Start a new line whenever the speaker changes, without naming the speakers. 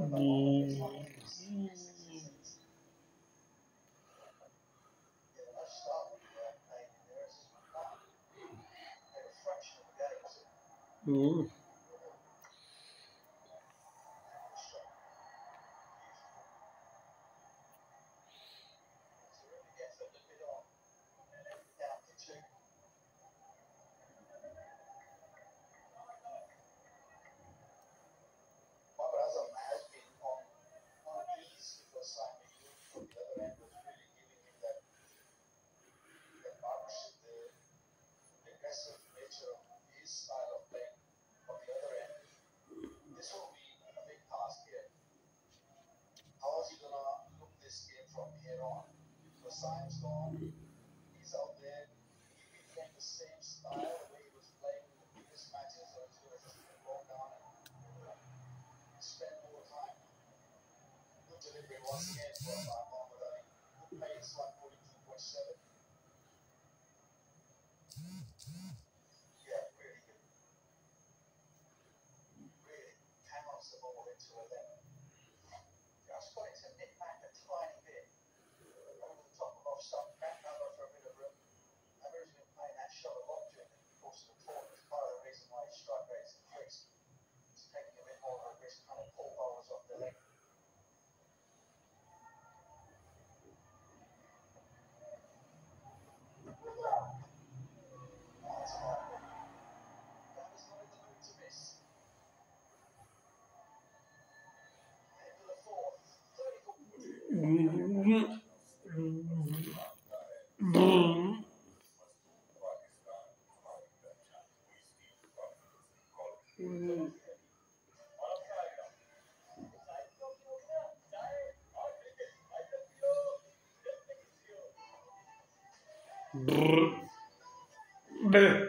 E... Hum. this style of play from the other end, this will be a big task here. How is he going to look this game from here on? The Sime's gone, he's out there, he'll be playing the same style the way he was playing in the previous matches, or he's going to just go down and spend more time. Good delivery once again for from Mohamed Ali, who pays 142.7.
Brr. Brr.